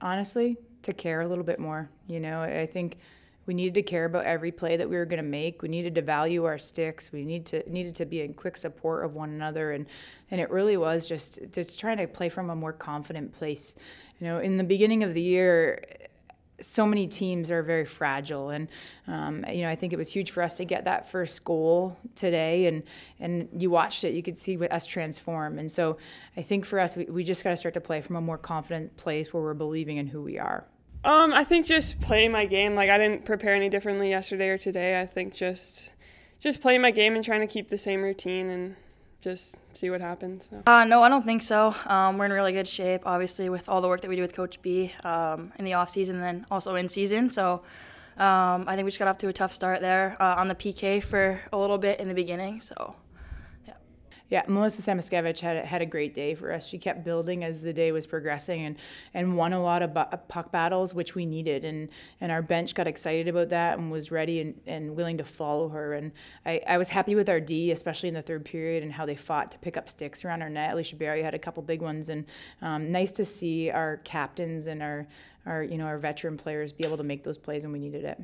honestly, to care a little bit more. You know, I think we needed to care about every play that we were going to make. We needed to value our sticks. We need to needed to be in quick support of one another, and and it really was just just trying to play from a more confident place. You know, in the beginning of the year, so many teams are very fragile, and um, you know I think it was huge for us to get that first goal today, and and you watched it, you could see us transform, and so I think for us we, we just got to start to play from a more confident place where we're believing in who we are. Um, I think just playing my game. Like I didn't prepare any differently yesterday or today. I think just just playing my game and trying to keep the same routine and just see what happens. So. Uh, no, I don't think so. Um, we're in really good shape, obviously, with all the work that we do with Coach B um, in the off season and then also in season. So um, I think we just got off to a tough start there uh, on the PK for a little bit in the beginning. So yeah, Melissa Samoskevich had a, had a great day for us. She kept building as the day was progressing and, and won a lot of bu- puck battles, which we needed. And, and our bench got excited about that and was ready and, and willing to follow her. And I, I was happy with our D, especially in the third period, and how they fought to pick up sticks around our net. Alicia Barry had a couple big ones. And um, nice to see our captains and our, our, you know, our veteran players be able to make those plays when we needed it.